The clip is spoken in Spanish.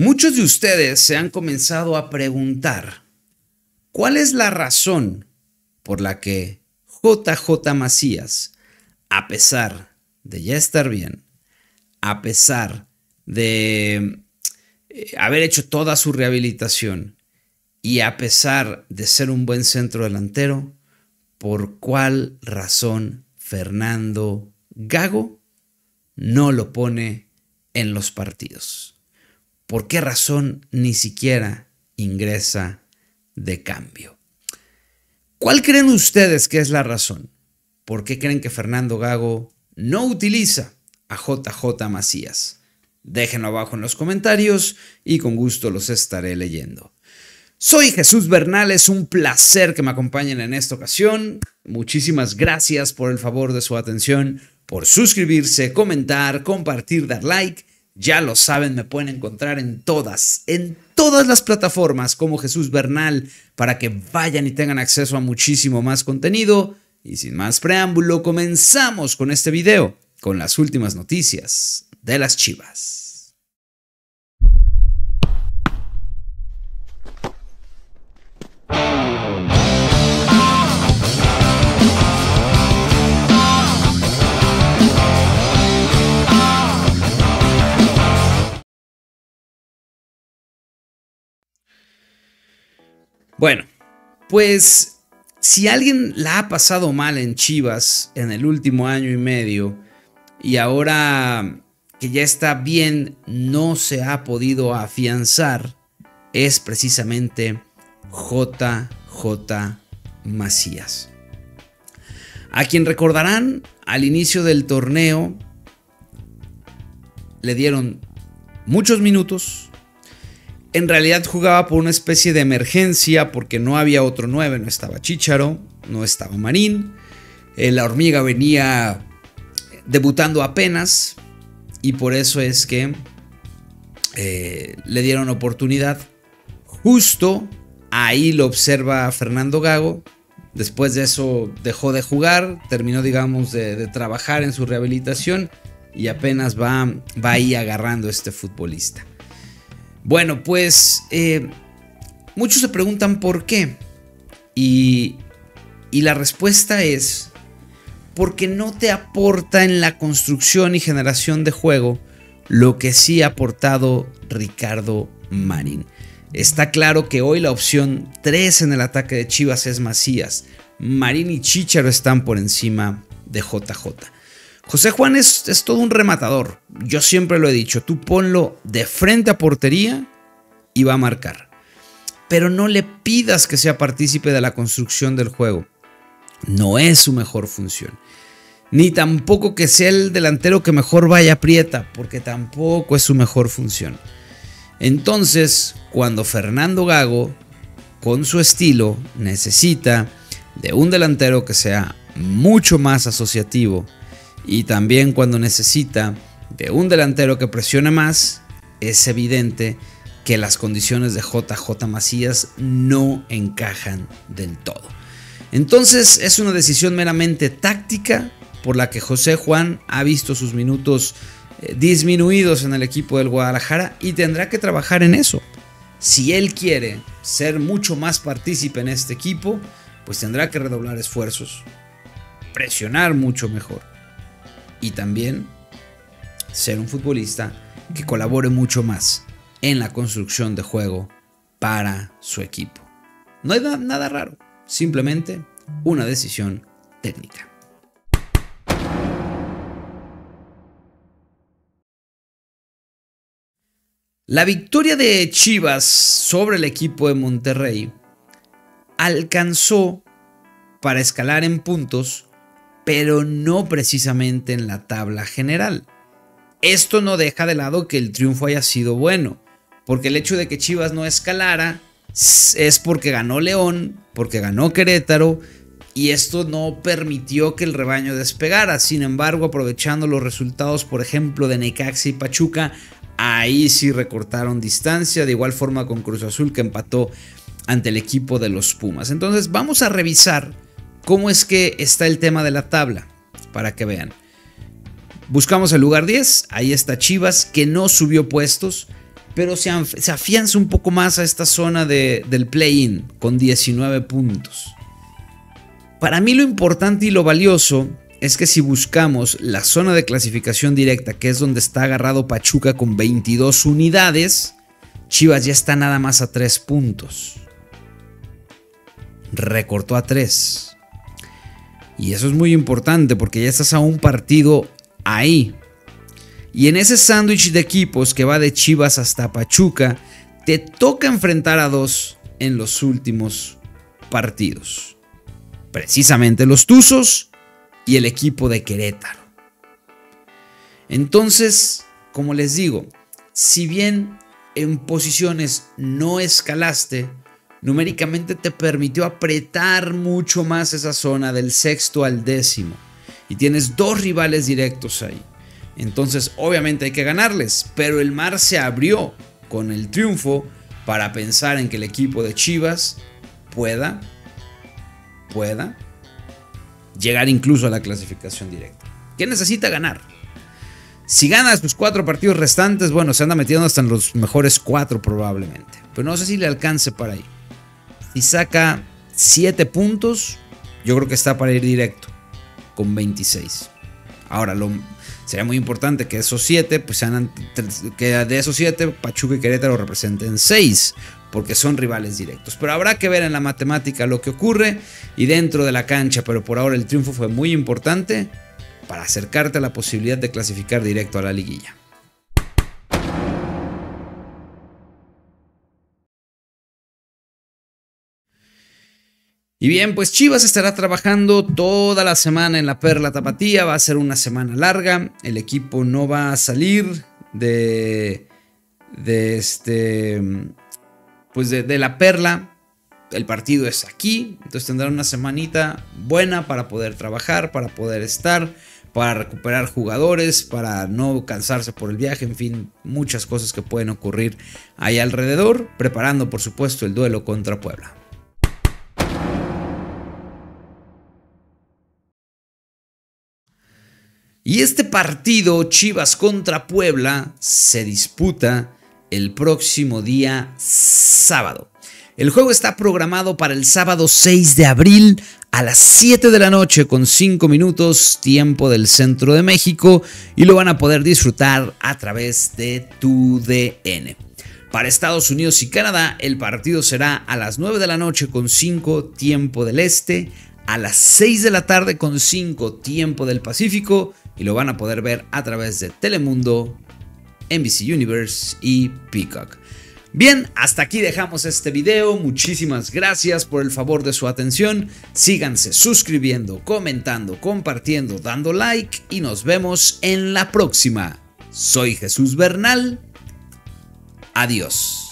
Muchos de ustedes se han comenzado a preguntar cuál es la razón por la que JJ Macías, a pesar de ya estar bien, a pesar de eh, haber hecho toda su rehabilitación y a pesar de ser un buen centro delantero, por cuál razón Fernando Gago no lo pone en los partidos. ¿Por qué razón ni siquiera ingresa de cambio? ¿Cuál creen ustedes que es la razón? ¿Por qué creen que Fernando Gago no utiliza a JJ Macías? Déjenlo abajo en los comentarios y con gusto los estaré leyendo. Soy Jesús Bernal, es un placer que me acompañen en esta ocasión. Muchísimas gracias por el favor de su atención, por suscribirse, comentar, compartir, dar like ya lo saben, me pueden encontrar en todas, en todas las plataformas como Jesús Bernal para que vayan y tengan acceso a muchísimo más contenido. Y sin más preámbulo, comenzamos con este video, con las últimas noticias de las Chivas. Bueno, pues si alguien la ha pasado mal en Chivas en el último año y medio y ahora que ya está bien no se ha podido afianzar, es precisamente JJ Macías. A quien recordarán, al inicio del torneo le dieron muchos minutos, en realidad jugaba por una especie de emergencia porque no había otro 9, no estaba Chicharo, no estaba Marín. Eh, la hormiga venía debutando apenas y por eso es que eh, le dieron oportunidad. Justo ahí lo observa Fernando Gago. Después de eso dejó de jugar, terminó digamos de, trabajar en su rehabilitación y apenas va, va ahí agarrando este futbolista. Bueno, pues eh, muchos se preguntan por qué. Y, y la respuesta es porque no te aporta en la construcción y generación de juego lo que sí ha aportado Ricardo Marín. Está claro que hoy la opción 3 en el ataque de Chivas es Macías. Marín y Chicharo están por encima de JJ. José Juan es, todo un rematador. Yo siempre lo he dicho, tú ponlo de frente a portería y va a marcar. Pero no le pidas que sea partícipe de la construcción del juego. No es su mejor función. Ni tampoco que sea el delantero que mejor vaya aprieta, porque tampoco es su mejor función. Entonces, cuando Fernando Gago, con su estilo, necesita de un delantero que sea mucho más asociativo, y también cuando necesita de un delantero que presione más, es evidente que las condiciones de JJ Macías no encajan del todo. Entonces es una decisión meramente táctica por la que José Juan ha visto sus minutos eh, disminuidos en el equipo del Guadalajara y tendrá que trabajar en eso. Si él quiere ser mucho más partícipe en este equipo, pues tendrá que redoblar esfuerzos, presionar mucho mejor y también ser un futbolista que colabore mucho más en la construcción de juego para su equipo. No hay nada raro, simplemente una decisión técnica. La victoria de Chivas sobre el equipo de Monterrey alcanzó para escalar en puntos pero no precisamente en la tabla general. Esto no deja de lado que el triunfo haya sido bueno, porque el hecho de que Chivas no escalara es porque ganó León, porque ganó Querétaro, y esto no permitió que el rebaño despegara. Sin embargo, aprovechando los resultados, por ejemplo, de Necaxa y Pachuca, ahí sí recortaron distancia, de igual forma con Cruz Azul que empató ante el equipo de los Pumas. Entonces vamos a revisar ¿Cómo es que está el tema de la tabla? Para que vean. Buscamos el lugar 10, ahí está Chivas, que no subió puestos, pero se, afianza un poco más a esta zona del play-in con 19 puntos. Para mí lo importante y lo valioso es que si buscamos la zona de clasificación directa, que es donde está agarrado Pachuca con 22 unidades, Chivas ya está nada más a 3 puntos. Recortó a 3. Y eso es muy importante porque ya estás a un partido ahí. Y en ese sándwich de equipos que va de Chivas hasta Pachuca, te toca enfrentar a dos en los últimos partidos. Precisamente los Tuzos y el equipo de Querétaro. Entonces, como les digo, si bien en posiciones no escalaste, numéricamente te permitió apretar mucho más esa zona del sexto al décimo. Y tienes dos rivales directos ahí. Entonces, obviamente hay que ganarles, pero el mar se abrió con el triunfo para pensar en que el equipo de Chivas pueda, pueda llegar incluso a la clasificación directa. ¿Qué necesita ganar? Si gana sus cuatro partidos restantes, bueno, se anda metiendo hasta en los mejores cuatro probablemente. Pero no sé si le alcance para ahí. Si saca 7 puntos, yo creo que está para ir directo con 26. Ahora, lo, sería muy importante que esos 7, pues sean, que de esos 7, Pachuca y Querétaro representen 6, porque son rivales directos. Pero habrá que ver en la matemática lo que ocurre y dentro de la cancha, pero por ahora el triunfo fue muy importante para acercarte a la posibilidad de clasificar directo a la liguilla. Y bien, pues Chivas estará trabajando toda la semana en la Perla Tapatía, va a ser una semana larga, el equipo no va a salir de, de este, pues de, la Perla, el partido es aquí, entonces tendrán una semanita buena para poder trabajar, para poder estar, para recuperar jugadores, para no cansarse por el viaje, en fin, muchas cosas que pueden ocurrir ahí alrededor, preparando por supuesto el duelo contra Puebla. Y este partido Chivas contra Puebla se disputa el próximo día sábado. El juego está programado para el sábado 6 de abril a las 7 de la noche con 5 minutos tiempo del centro de México y lo van a poder disfrutar a través de tu DN. Para Estados Unidos y Canadá el partido será a las 9 de la noche con 5 tiempo del este, a las 6 de la tarde con 5 tiempo del Pacífico y lo van a poder ver a través de Telemundo, NBC Universe y Peacock. Bien, hasta aquí dejamos este video. Muchísimas gracias por el favor de su atención. Síganse suscribiendo, comentando, compartiendo, dando like y nos vemos en la próxima. Soy Jesús Bernal. Adiós.